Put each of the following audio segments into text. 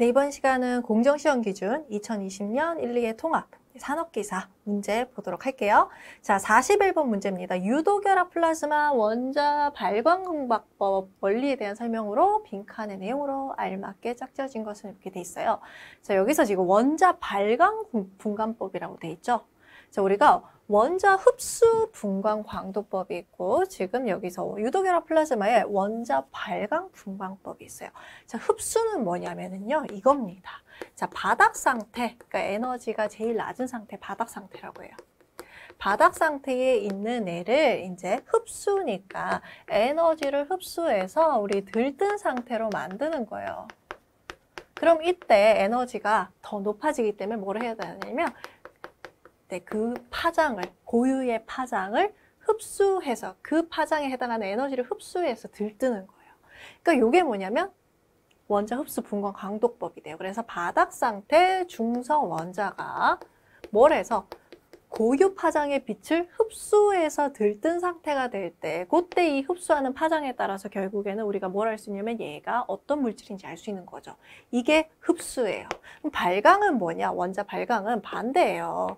네, 이번 시간은 공정시험 기준 2020년 1, 2의 통합 산업기사 문제 보도록 할게요. 자, 41번 문제입니다. 유도결합 플라즈마 원자 발광공박법 원리에 대한 설명으로 빈칸의 내용으로 알맞게 짝지어진 것은 이렇게 돼 있어요. 자, 여기서 지금 원자 발광 분간법이라고 돼 있죠. 자, 우리가 원자 흡수 분광 광도법이 있고 지금 여기서 유도결합 플라즈마에 원자 발광 분광법이 있어요. 자, 흡수는 뭐냐면은요. 이겁니다. 자, 바닥 상태, 그러니까 에너지가 제일 낮은 상태, 바닥 상태라고 해요. 바닥 상태에 있는 애를 이제 흡수니까 에너지를 흡수해서 우리 들뜬 상태로 만드는 거예요. 그럼 이때 에너지가 더 높아지기 때문에 뭘 해야 되냐면 네, 그 파장을, 고유의 파장을 흡수해서 그 파장에 해당하는 에너지를 흡수해서 들뜨는 거예요. 그러니까 이게 뭐냐면 원자 흡수 분광 강도법이 돼요. 그래서 바닥 상태 중성 원자가 뭘 해서 고유 파장의 빛을 흡수해서 들뜬 상태가 될 때, 그때 이 흡수하는 파장에 따라서 결국에는 우리가 뭘할수 있냐면 얘가 어떤 물질인지 알 수 있는 거죠. 이게 흡수예요. 그럼 발광은 뭐냐? 원자 발광은 반대예요.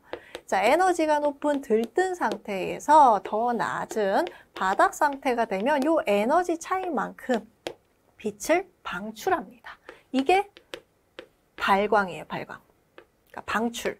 자, 에너지가 높은 들뜬 상태에서 더 낮은 바닥 상태가 되면 이 에너지 차이만큼 빛을 방출합니다. 이게 발광이에요, 발광. 그러니까 방출.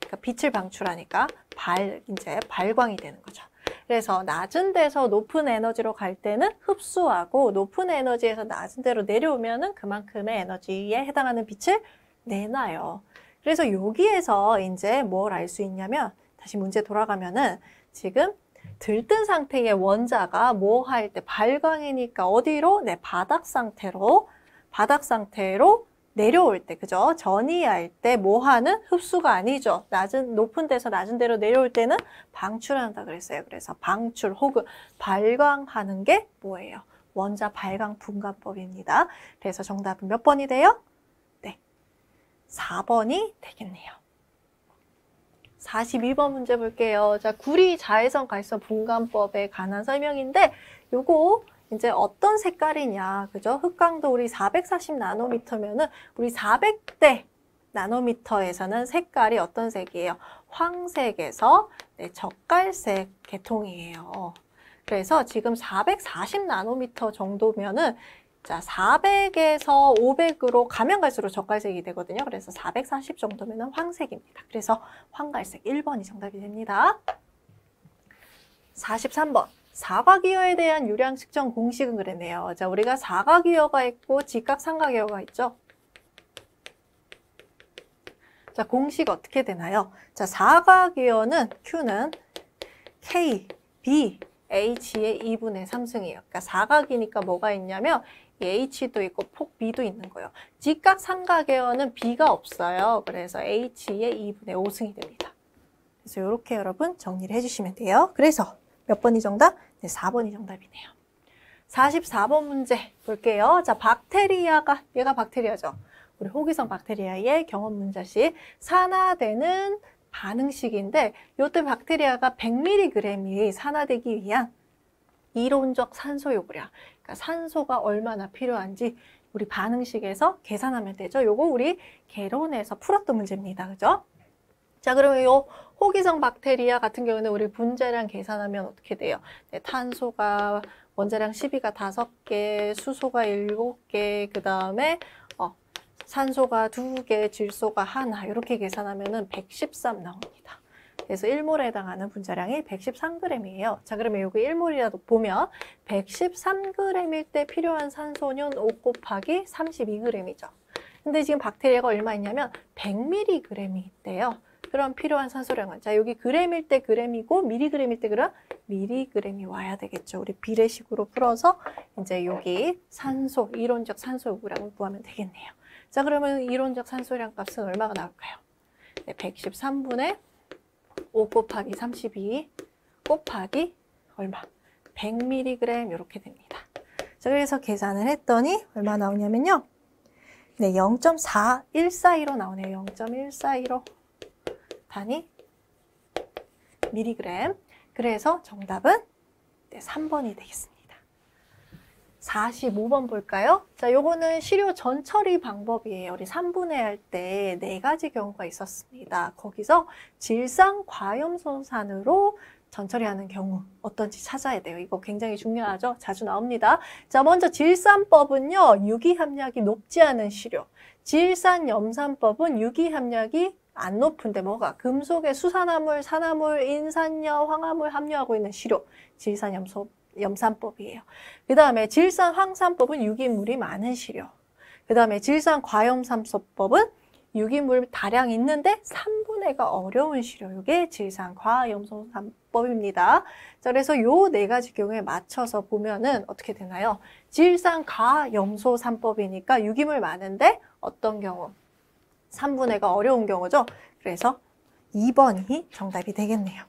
그러니까 빛을 방출하니까 발, 이제 발광이 되는 거죠. 그래서 낮은 데서 높은 에너지로 갈 때는 흡수하고 높은 에너지에서 낮은 데로 내려오면 은 그만큼의 에너지에 해당하는 빛을 내놔요. 그래서 여기에서 이제 뭘 알 수 있냐면 다시 문제 돌아가면은 지금 들뜬 상태의 원자가 뭐 할 때 발광이니까 어디로? 네, 바닥 상태로 바닥 상태로 내려올 때, 그죠? 전이할 때 뭐 하는? 흡수가 아니죠. 낮은, 높은 데서 낮은 데로 내려올 때는 방출한다 그랬어요. 그래서 방출 혹은 발광하는 게 뭐예요? 원자 발광 분간법입니다. 그래서 정답은 몇 번이 돼요? 4번이 되겠네요. 42번 문제 볼게요. 자, 구리 자외선 갈선 분간법에 관한 설명인데 요거 이제 어떤 색깔이냐. 그죠? 흑강도 우리 440 나노미터면은 우리 400대 나노미터에서는 색깔이 어떤 색이에요? 황색에서 네, 적갈색 계통이에요. 그래서 지금 440 나노미터 정도면은 자, 400에서 500으로 가면 갈수록 적갈색이 되거든요. 그래서 440 정도면 황색입니다. 그래서 황갈색 1번이 정답이 됩니다. 43번. 사각기어에 대한 유량 측정 공식은 그랬네요. 자, 우리가 사각기어가 있고 직각삼각기어가 있죠. 자, 공식 어떻게 되나요? 자, 사각기어는 Q는 K, B, H의 2분의 3승이에요. 그러니까 사각이니까 뭐가 있냐면 H도 있고 폭 B도 있는 거예요. 직각 삼각에어는 B가 없어요. 그래서 H의 2분의 5승이 됩니다. 그래서 이렇게 여러분 정리를 해주시면 돼요. 그래서 몇 번이 정답? 네, 4번이 정답이네요. 44번 문제 볼게요. 자, 박테리아가, 얘가 박테리아죠. 우리 호기성 박테리아의 경험 문자식 산화되는 반응식인데 이때 박테리아가 100mg이 산화되기 위한 이론적 산소 요구량 그러니까 산소가 얼마나 필요한지 우리 반응식에서 계산하면 되죠. 요거 우리 개론에서 풀었던 문제입니다. 그죠? 자, 그러면 요 호기성 박테리아 같은 경우는 우리 분자량 계산하면 어떻게 돼요? 네, 탄소가 원자량 12가 5개, 수소가 7개, 그 다음에 어, 산소가 2개, 질소가 하나 이렇게 계산하면 은 113 나옵니다. 그래서 1몰에 해당하는 분자량이 113g이에요. 자, 그러면 여기 1몰이라도 보면 113g일 때 필요한 산소는 5 곱하기 32g이죠. 근데 지금 박테리아가 얼마 있냐면 100mg이 있대요. 그럼 필요한 산소량은 자 여기 그램일 때 그램이고 미리그램일 때 그럼 미리그램이 와야 되겠죠. 우리 비례식으로 풀어서 이제 여기 산소 이론적 산소 요구량을 구하면 되겠네요. 자 그러면 이론적 산소량 값은 얼마가 나올까요? 네, 113분의 5 곱하기 32 곱하기 얼마? 100mg 이렇게 됩니다. 자, 그래서 계산을 했더니 얼마 나오냐면요. 네, 0.4142로 나오네요. 0.142로 단위 미리그램. 그래서 정답은 네, 3번이 되겠습니다. 45번 볼까요? 자, 요거는 시료 전처리 방법이에요. 우리 3분해 할 때 네 가지 경우가 있었습니다. 거기서 질산 과염소산으로 전처리하는 경우 어떤지 찾아야 돼요. 이거 굉장히 중요하죠? 자주 나옵니다. 자, 먼저 질산법은요. 유기함량이 높지 않은 시료. 질산 염산법은 유기함량이 안 높은데 뭐가 금속의 수산화물, 산화물, 인산염, 황화물 함유하고 있는 시료. 질산염소 염산법이에요. 그 다음에 질산 황산법은 유기물이 많은 시료. 그 다음에 질산 과염산소법은 유기물 다량 있는데 3분해가 어려운 시료. 이게 질산 과염소산법입니다. 자, 그래서 요 네 가지 경우에 맞춰서 보면은 어떻게 되나요? 질산 과염소산법이니까 유기물 많은데 어떤 경우? 3분해가 어려운 경우죠. 그래서 2번이 정답이 되겠네요.